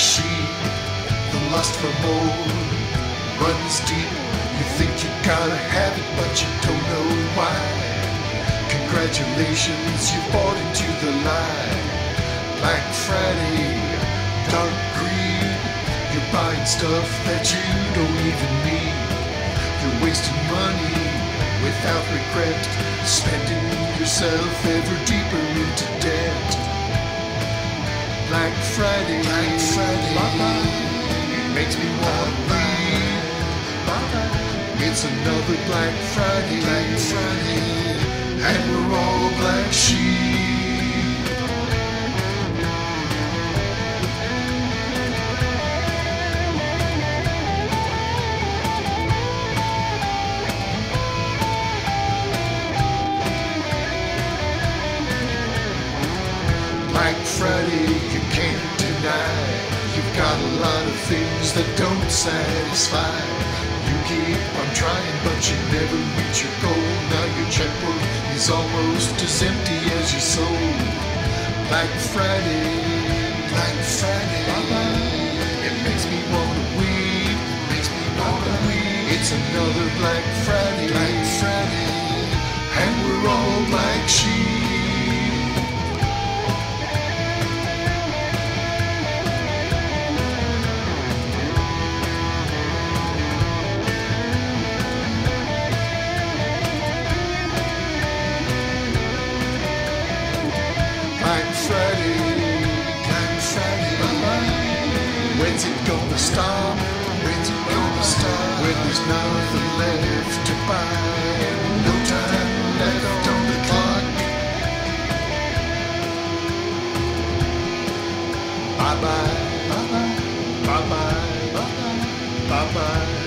sheep. The lust for more runs deep. You think you gotta have it, but you don't know why. Congratulations, you bought into the lie. Black Friday, dark greed. You're buying stuff that you don't even need. You're wasting money without regret, spending yourself ever deeper into debt. Friday, Black Friday, it makes me wanna weep. It's another Black Friday, Black Friday, and we're all black sheep. Friday, you can't deny. You've got a lot of things that don't satisfy. You keep on trying, but you never reach your goal. Now your checkbook is almost as empty as your soul. Black Friday, Black Friday, it makes me wanna weep, makes me wanna weep. It's another Black Friday, Black Friday, and we're all black Black Friday. When's it gonna stop? When's it gonna stop? When there's nothing left to buy, no time left on the clock. Bye bye, bye bye, bye bye, bye bye.